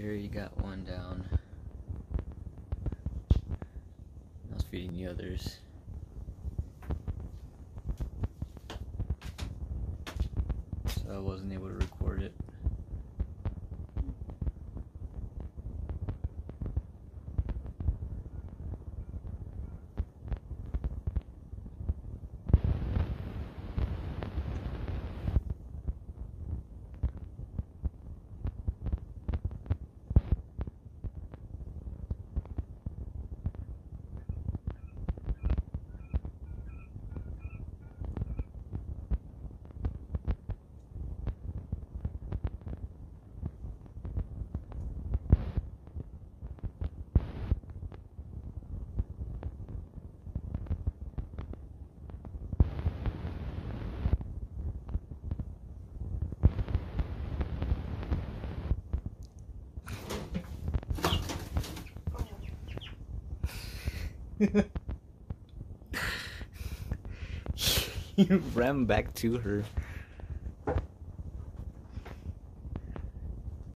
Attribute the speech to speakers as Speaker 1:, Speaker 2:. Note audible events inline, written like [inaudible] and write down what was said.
Speaker 1: Jerry got one down. I was feeding the others. So I wasn't able to record it. [laughs] he ran back to her.